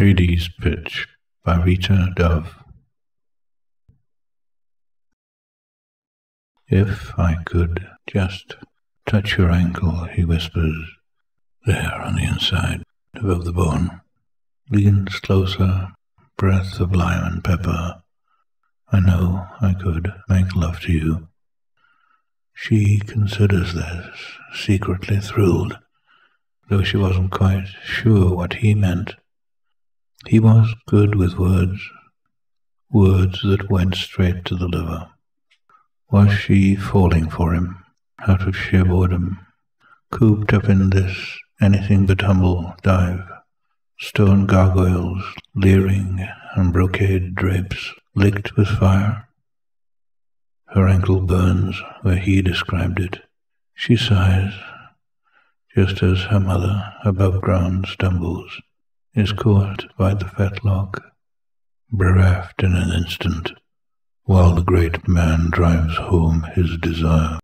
Hades Pitch by Rita Dove. If I could just touch your ankle, he whispers, there on the inside, above the bone. Leans closer, breath of lime and pepper. I know I could make love to you. She considers this, secretly thrilled, though she wasn't quite sure what he meant. He was good with words, words that went straight to the liver. Was she falling for him, out of sheer boredom, cooped up in this anything but humble dive? Stone gargoyles, leering, and brocade drapes licked with fire. Her ankle burns where he described it. She sighs, just as her mother above ground stumbles is caught by the fetlock, bereft in an instant, while the great man drives home his desire.